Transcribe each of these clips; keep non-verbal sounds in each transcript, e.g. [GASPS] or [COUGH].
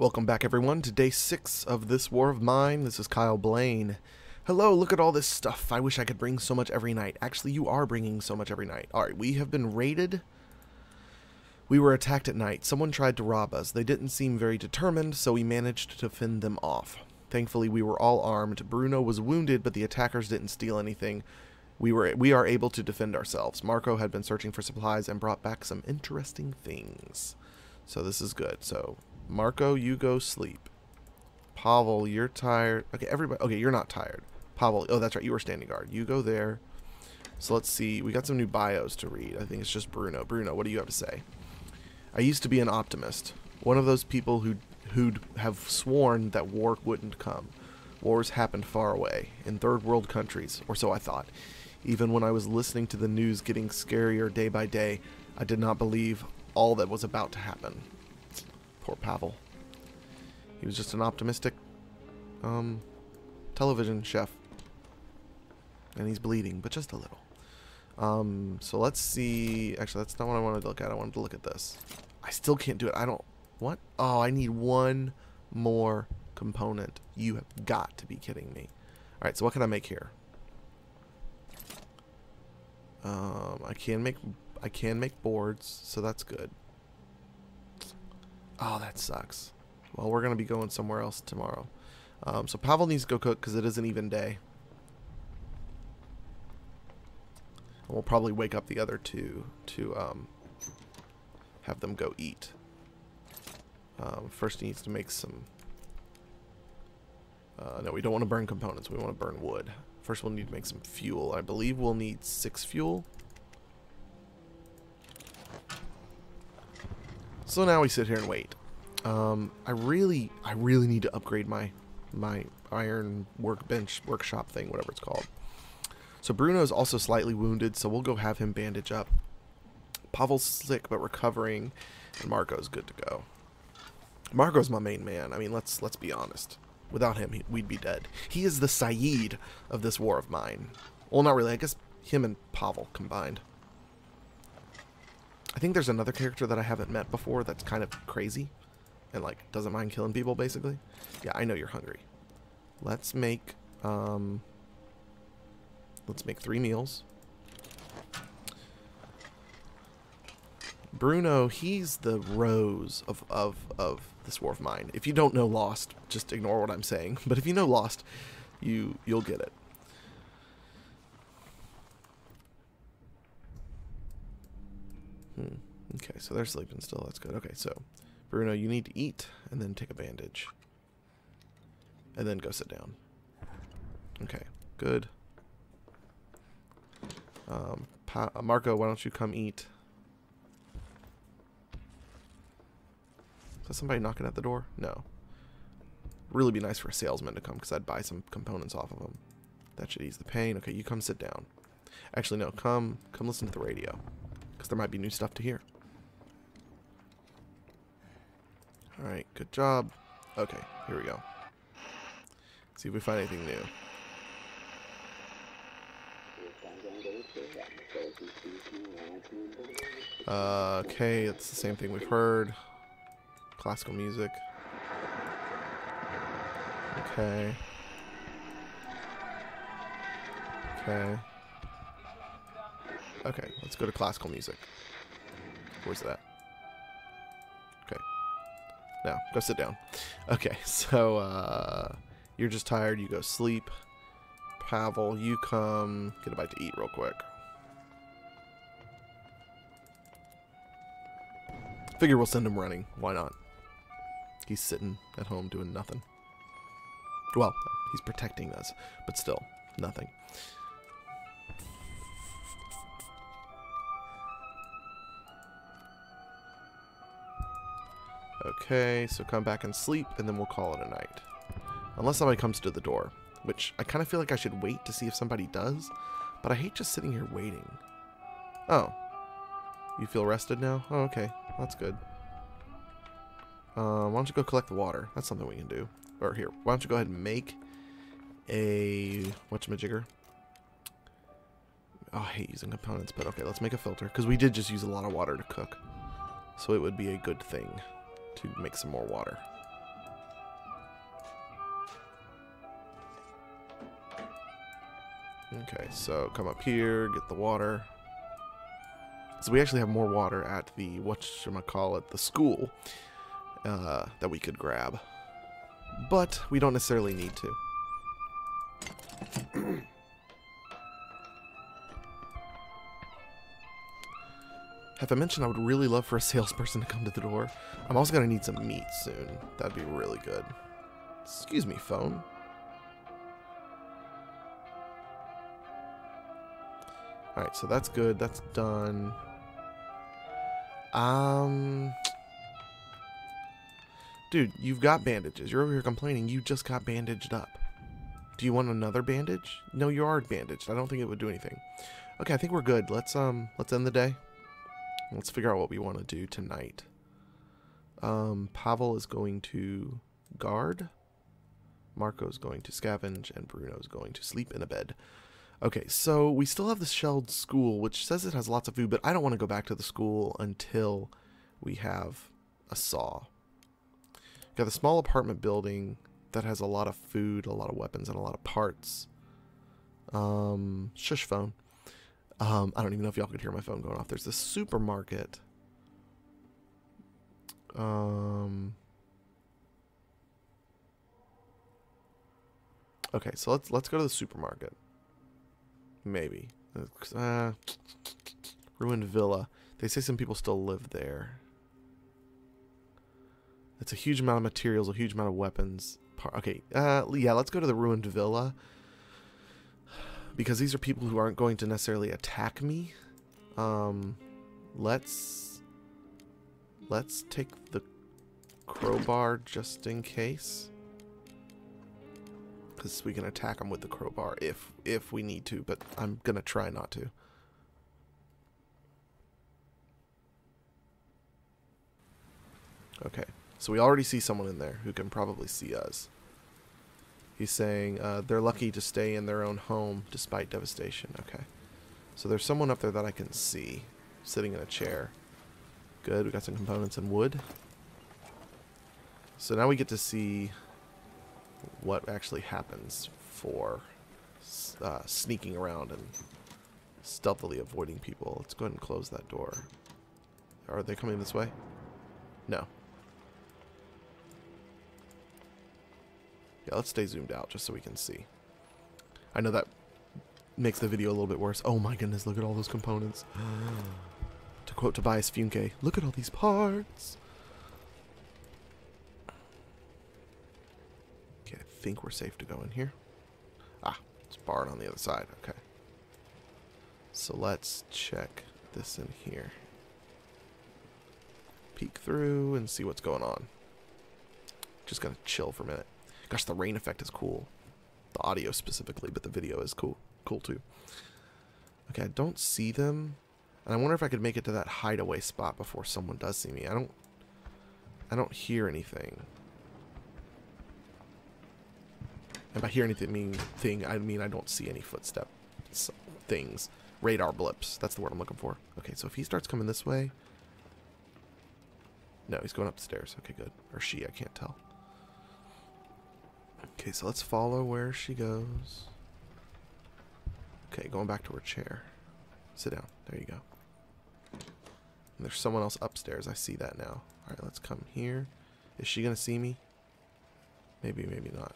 Welcome back, everyone, to day six of this war of mine. This is Kyle Blane. Hello, look at all this stuff. I wish I could bring so much every night. Actually, you are bringing so much every night. Alright, we have been raided. We were attacked at night. Someone tried to rob us. They didn't seem very determined, so we managed to fend them off. Thankfully, we were all armed. Bruno was wounded, but the attackers didn't steal anything. We were we are able to defend ourselves. Marco had been searching for supplies and brought back some interesting things. So this is good. So Marco, you go sleep. Pavel, you're tired. Okay, everybody. Okay, you're not tired. Pavel, oh, that's right. You were standing guard. You go there. So let's see. We got some new bios to read. I think it's just Bruno. Bruno, what do you have to say? I used to be an optimist. One of those people who who'd have sworn that war wouldn't come. Wars happened far away, in third world countries, or so I thought. Even when I was listening to the news getting scarier day by day, I did not believe all that was about to happen. Pavel. He was just an optimistic um, television chef. And he's bleeding, but just a little. Um, so let's see. Actually, that's not what I wanted to look at. I wanted to look at this. I still can't do it. I don't... What? Oh, I need one more component. You have got to be kidding me. Alright, so what can I make here? Um, I can make I can make boards, so that's good. Oh, that sucks. Well, we're going to be going somewhere else tomorrow. Um, so Pavel needs to go cook because it is an even day. And we'll probably wake up the other two to um, have them go eat. Um, first he needs to make some... Uh, no, we don't want to burn components. We want to burn wood. First we'll need to make some fuel. I believe we'll need six fuel. So now we sit here and wait. Um, I really, I really need to upgrade my, my iron workbench, workshop thing, whatever it's called. So Bruno is also slightly wounded, so we'll go have him bandage up. Pavel's sick but recovering, and Marco's good to go. Marco's my main man. I mean, let's let's be honest. Without him, he, we'd be dead. He is the Sayid of this war of mine. Well, not really. I guess him and Pavel combined. I think there's another character that I haven't met before that's kind of crazy and like doesn't mind killing people basically. Yeah, I know you're hungry. Let's make um let's make 3 meals. Bruno, he's the rose of, of, of this war of mine. If you don't know Lost, just ignore what I'm saying. [LAUGHS] But if you know Lost, you you'll get it. Hmm. Okay, so they're sleeping still. That's good. Okay, so Bruno, you need to eat and then take a bandage. And then go sit down. Okay, good. Um, pa Marco, why don't you come eat? Is that somebody knocking at the door? No. Really be nice for a salesman to come because I'd buy some components off of him. That should ease the pain. Okay, you come sit down. Actually, no, come come listen to the radio because there might be new stuff to hear. Alright, good job. Okay, here we go. See if we find anything new. Uh, okay, it's the same thing we've heard. Classical music. Okay. Okay. Let's go to classical music. Where's that? Okay. Now, go sit down. [LAUGHS] Okay, so, uh, you're just tired, you go sleep. Pavel, you come get a bite to eat real quick. Figure we'll send him running. Why not? He's sitting at home doing nothing. Well, he's protecting us, but still, nothing. Okay, so come back and sleep, and then we'll call it a night. Unless somebody comes to the door, which I kind of feel like I should wait to see if somebody does, but I hate just sitting here waiting. Oh. You feel rested now? Oh, okay. That's good. Uh, why don't you go collect the water? That's something we can do. Or here, why don't you go ahead and make a... whatchamajigger? Oh, I hate using components, but okay, let's make a filter. Because we did just use a lot of water to cook. So it would be a good thing to make some more water. Okay, so come up here, get the water. So we actually have more water at the, what should I call it the school uh, that we could grab. But we don't necessarily need to. [CLEARS THROAT] Have I mentioned I would really love for a salesperson to come to the door? I'm also going to need some meat soon. That'd be really good. Excuse me, phone. Alright, so that's good. That's done. Um... Dude, you've got bandages. You're over here complaining. You just got bandaged up. Do you want another bandage? No, you are bandaged. I don't think it would do anything. Okay, I think we're good. Let's um let's end the day. Let's figure out what we want to do tonight. Um, Pavel is going to guard. Marco's going to scavenge, and Bruno's going to sleep in a bed. Okay, so we still have the shelled school, which says it has lots of food, but I don't want to go back to the school until we have a saw. Got the small apartment building that has a lot of food, a lot of weapons, and a lot of parts. Um, shush phone. Um, I don't even know if y'all could hear my phone going off. There's the supermarket. Um, okay, so let's let's go to the supermarket. Maybe. Uh, ruined villa. They say some people still live there. It's a huge amount of materials, a huge amount of weapons. Okay, uh, yeah, let's go to the ruined villa. Because these are people who aren't going to necessarily attack me. Um, let's... Let's take the crowbar just in case because we can attack them with the crowbar if if we need to, but I'm gonna try not to. Okay, so we already see someone in there who can probably see us. He's saying uh, they're lucky to stay in their own home despite devastation. Okay, so there's someone up there that I can see sitting in a chair. Good, we got some components in wood. So now we get to see what actually happens for uh, sneaking around and stealthily avoiding people. Let's go ahead and close that door. Are they coming this way? No. Yeah, let's stay zoomed out just so we can see. I know that makes the video a little bit worse. Oh my goodness, look at all those components. [GASPS] to quote Tobias Funke, look at all these parts. Okay, I think we're safe to go in here. Ah, it's barred on the other side. Okay. So let's check this in here. Peek through and see what's going on. Just gonna chill for a minute. Gosh, the rain effect is cool. The audio specifically, but the video is cool. Cool too. Okay, I don't see them. And I wonder if I could make it to that hideaway spot before someone does see me. I don't I don't hear anything. And by hear anything mean thing, I mean I don't see any footsteps things. Radar blips. That's the word I'm looking for. Okay, so if he starts coming this way. No, he's going upstairs. Okay, good. Or she, I can't tell. Okay, so let's follow where she goes. Okay, going back to her chair. Sit down. There you go. And there's someone else upstairs. I see that now. Alright, let's come here. Is she going to see me? Maybe, maybe not.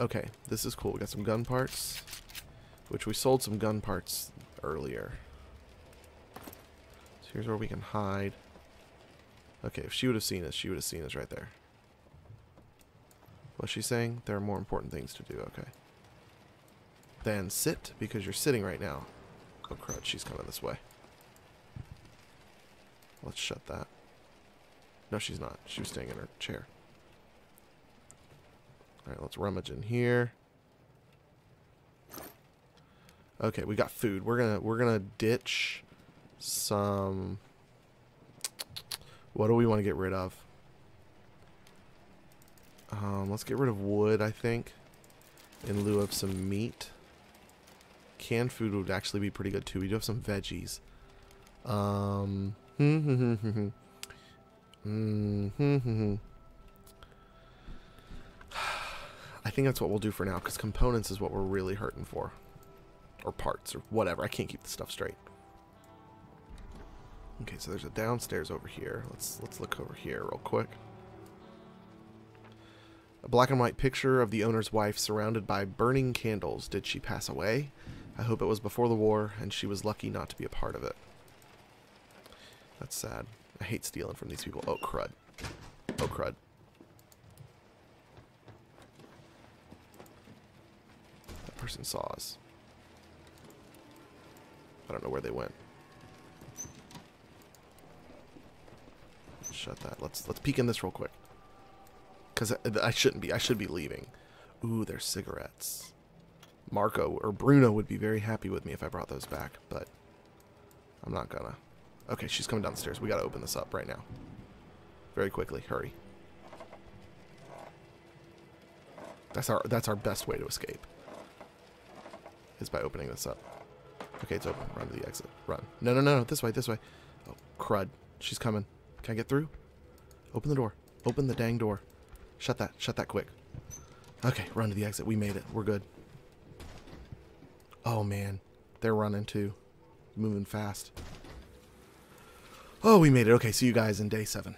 Okay, this is cool. We got some gun parts, which we sold some gun parts earlier. So here's where we can hide. Okay, if she would have seen us, she would have seen us right there. What's she saying? There are more important things to do. Okay. Then sit, because you're sitting right now. Oh, crud. She's coming this way. Let's shut that. No, she's not. She was staying in her chair. Alright, let's rummage in here. Okay, we got food. We're gonna we're gonna ditch some what do we want to get rid of? Um, let's get rid of wood, I think, in lieu of some meat. Canned food would actually be pretty good too. We do have some veggies. Um, [SIGHS] hmm. think that's what we'll do for now, because components is what we're really hurting for. Or parts, or whatever. I can't keep the stuff straight. Okay, so there's a downstairs over here. Let's let's look over here real quick. A black and white picture of the owner's wife surrounded by burning candles. Did she pass away? I hope it was before the war, and she was lucky not to be a part of it. That's sad. I hate stealing from these people. Oh, crud. Oh, crud. That person saw us. I don't know where they went. Shut that. Let's let's peek in this real quick. Because I, shouldn't be. I should be leaving. Ooh, there's cigarettes. Marco or Bruno would be very happy with me if I brought those back, but I'm not gonna. Okay, she's coming downstairs. We gotta open this up right now. Very quickly. Hurry. That's our that's our best way to escape. Is by opening this up. Okay, it's open. Run to the exit. Run. No, no, no, no. This way, this way. Oh, crud. She's coming. Can I get through? Open the door. Open the dang door. Shut that. Shut that quick. Okay, run to the exit. We made it. We're good. Oh, man. They're running, too. Moving fast. Oh, we made it. Okay, see you guys in day seven.